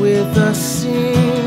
with a sea.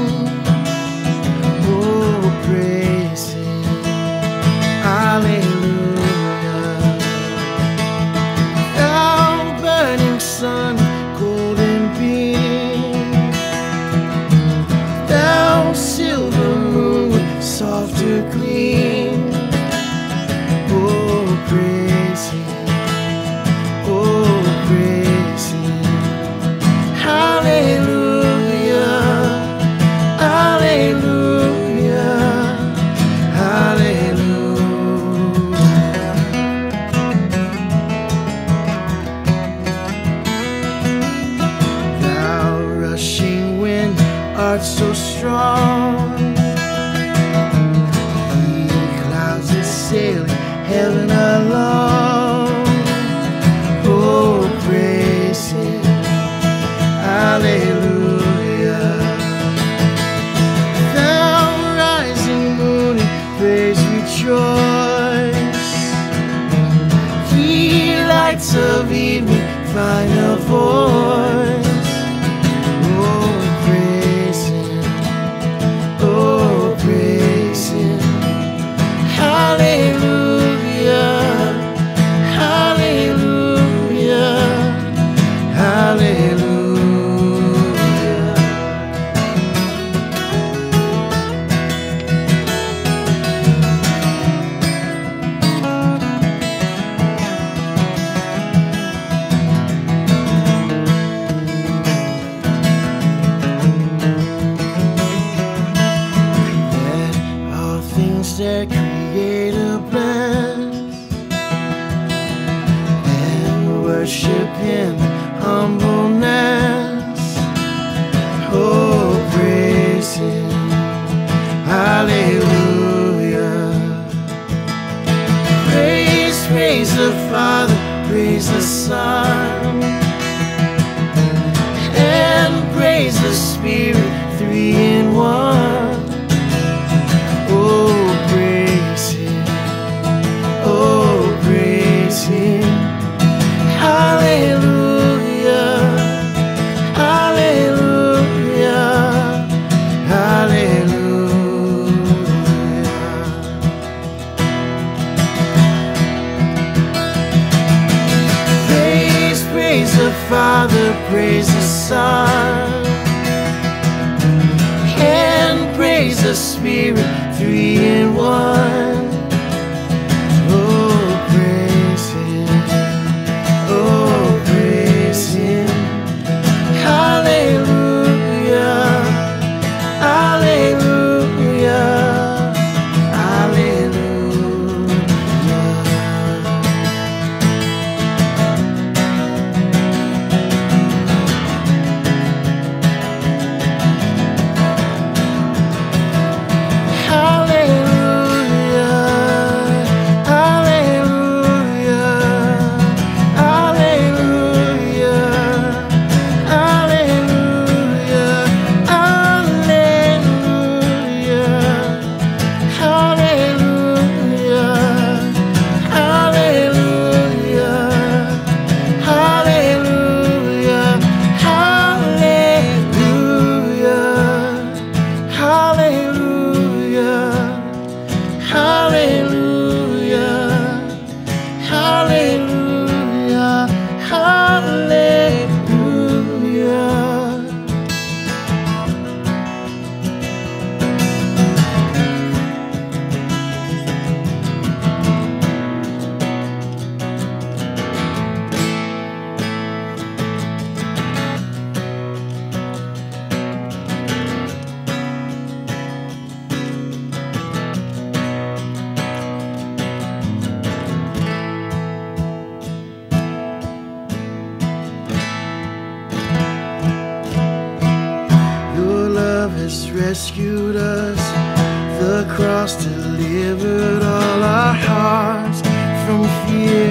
Praise the Father, praise the Son, and praise the Spirit. darling. you.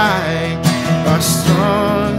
like a song.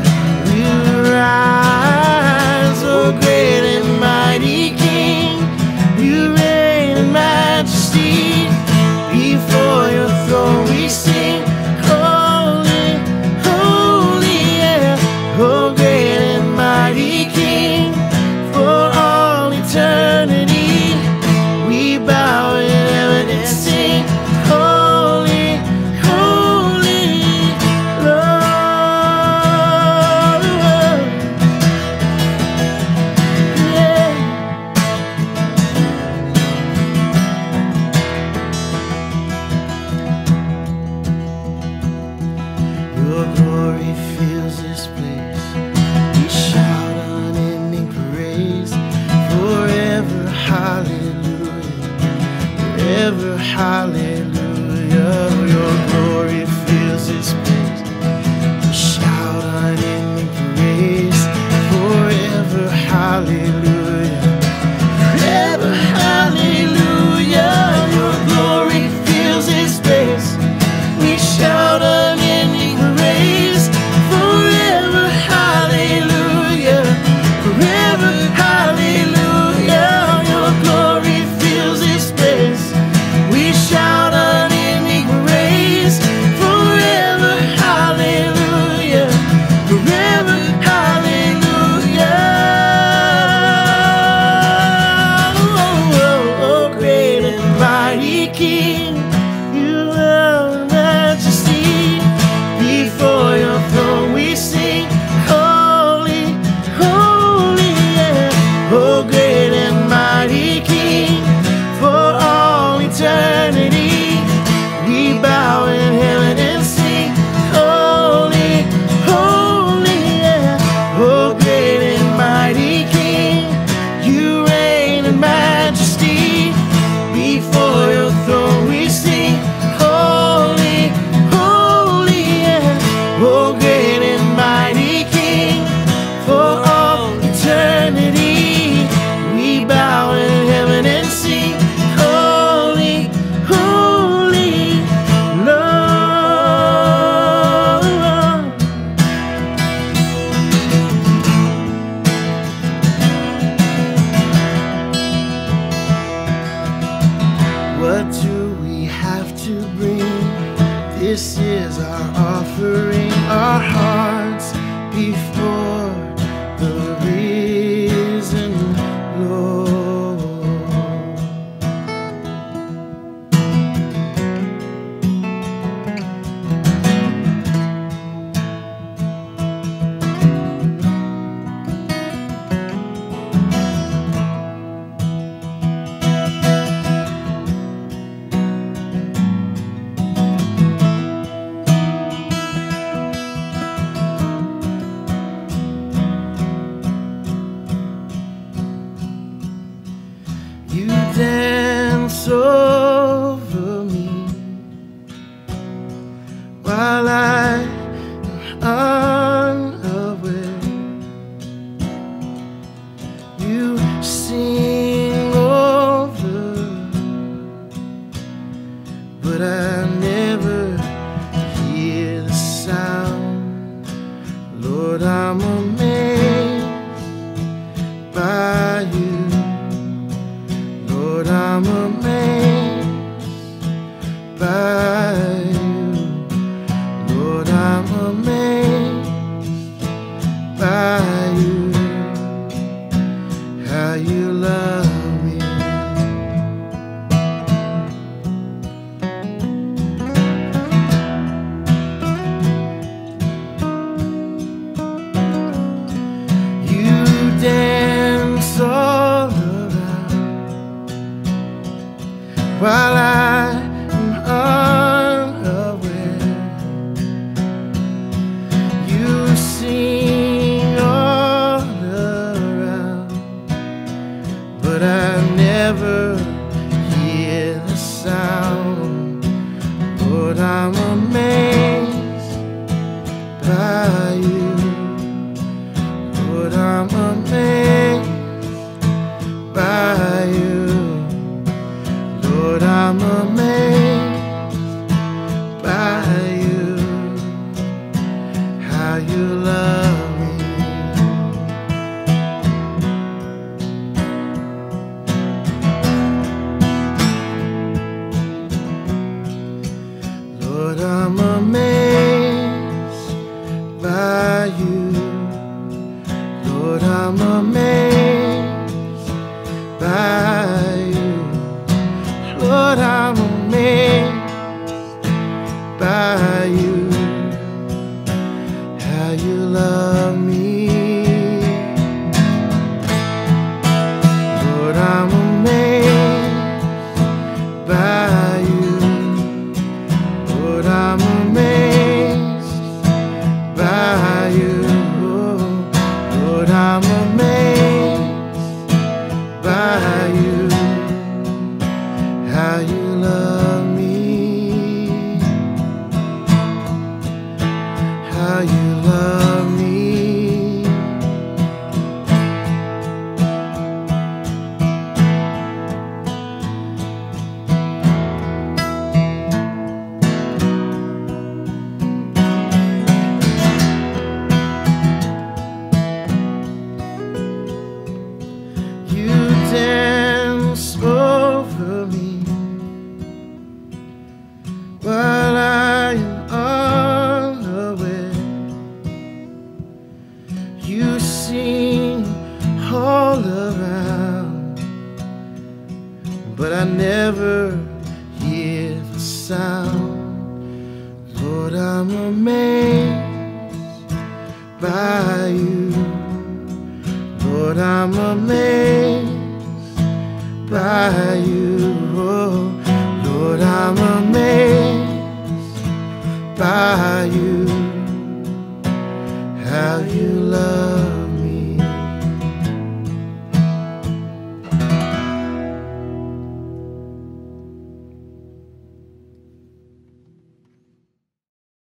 never highly by you. Lord, I'm amazed. but I'm amazed by Lord, I'm amazed by you. Oh, Lord, I'm amazed by you.